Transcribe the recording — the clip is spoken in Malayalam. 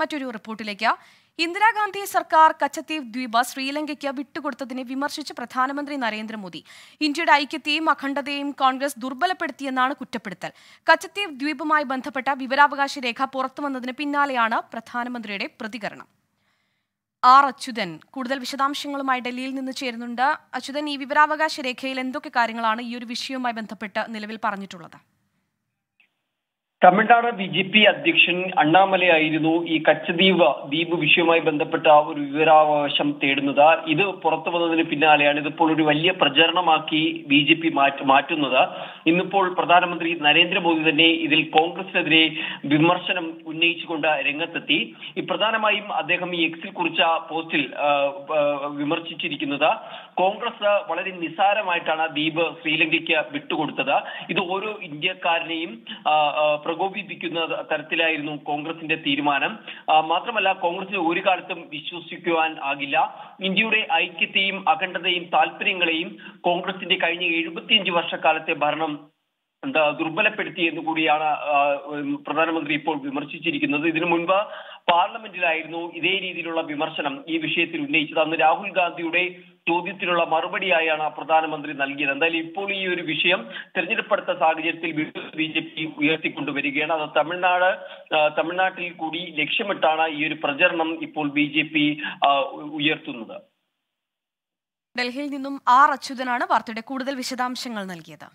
മറ്റൊരു റിപ്പോർട്ടിലേക്ക്. ഇന്ദിരാഗാന്ധി സർക്കാർ കച്ചത്തീവ് ദ്വീപ് ശ്രീലങ്കയ്ക്ക് വിട്ടുകൊടുത്തതിനെ വിമർശിച്ച് പ്രധാനമന്ത്രി നരേന്ദ്രമോദി. ഇന്ത്യയുടെ ഐക്യത്തെയും അഖണ്ഡതയെയും കോൺഗ്രസ് ദുർബലപ്പെടുത്തിയെന്നാണ് കുറ്റപ്പെടുത്തൽ. കച്ചത്തീവ് ദ്വീപുമായി ബന്ധപ്പെട്ട വിവരാവകാശ രേഖ പുറത്തുവന്നതിന് പിന്നാലെയാണ് പ്രധാനമന്ത്രിയുടെ പ്രതികരണം. ആർ. അച്യുതൻ കൂടുതൽ വിശദാംശങ്ങളുമായി ഡൽഹിയിൽ നിന്ന് ചേരുന്നുണ്ട്. അച്യുതൻ ഈ വിവരാവകാശ രേഖയിൽ എന്തൊക്കെ കാര്യങ്ങളാണ് ഈ ഒരു വിഷയവുമായി ബന്ധപ്പെട്ട് നിലവിൽ പറഞ്ഞിട്ടുള്ളത്? തമിഴ്നാട് ബി ജെ പി അധ്യക്ഷൻ അണ്ണാമലയായിരുന്നു ഈ കച്ചദ്വീപ് ദ്വീപ് വിഷയവുമായി ബന്ധപ്പെട്ട ഒരു വിവരാവകാശം തേടുന്നത്. ഇത് പുറത്തു വന്നതിന് പിന്നാലെയാണ് ഇതിപ്പോൾ ഒരു വലിയ പ്രചരണമാക്കി ബി ജെ പി മാറ്റുന്നത്. ഇന്നിപ്പോൾ പ്രധാനമന്ത്രി നരേന്ദ്രമോദി തന്നെ ഇതിൽ കോൺഗ്രസിനെതിരെ വിമർശനം ഉന്നയിച്ചുകൊണ്ട് രംഗത്തെത്തി. ഈ പ്രധാനമായും അദ്ദേഹം ഈ എക്സിൽ കുറിച്ച പോസ്റ്റിൽ വിമർശിച്ചിരിക്കുന്നത് കോൺഗ്രസ് വളരെ നിസ്സാരമായിട്ടാണ് ദ്വീപ് ശ്രീലങ്കയ്ക്ക് വിട്ടുകൊടുത്തത്. ഇത് ഓരോ ഇന്ത്യക്കാരനെയും പ്രകോപിപ്പിക്കുന്ന തരത്തിലായിരുന്നു കോൺഗ്രസിന്റെ തീരുമാനം. മാത്രമല്ല കോൺഗ്രസിന് ഒരു കാലത്തും വിശ്വസിക്കുവാൻ ആകില്ല. ഇന്ത്യയുടെ ഐക്യത്തെയും അഖണ്ഡതയും താല്പര്യങ്ങളെയും കോൺഗ്രസിന്റെ കഴിഞ്ഞ എഴുപത്തിയഞ്ച് വർഷക്കാലത്തെ ഭരണം ദുർബലപ്പെടുത്തി എന്ന് കൂടിയാണ് പ്രധാനമന്ത്രി ഇപ്പോൾ വിമർശിച്ചിരിക്കുന്നത്. ഇതിനു മുൻപ് പാർലമെന്റിലായിരുന്നു ഇതേ രീതിയിലുള്ള വിമർശനം ഈ വിഷയത്തിൽ ഉന്നയിച്ചത്. അന്ന് രാഹുൽ ഗാന്ധിയുടെ ചോദ്യത്തിനുള്ള മറുപടിയായാണ് പ്രധാനമന്ത്രി നൽകിയത്. എന്തായാലും ഇപ്പോൾ ഈ ഒരു വിഷയം തെരഞ്ഞെടുപ്പെടുത്ത സാഹചര്യത്തിൽ ബി ജെ പി ഉയർത്തിക്കൊണ്ടുവരികയാണ്. അത് തമിഴ്നാട് തമിഴ്നാട്ടിൽ കൂടി ലക്ഷ്യമിട്ടാണ് ഈ ഒരു പ്രചരണം ഇപ്പോൾ ബി ജെ പി ഉയർത്തുന്നത്. ഡൽഹിയിൽ നിന്നും ആർ അച്യുതനാണ് വാർത്തയുടെ കൂടുതൽ വിശദാംശങ്ങൾ നൽകിയത്.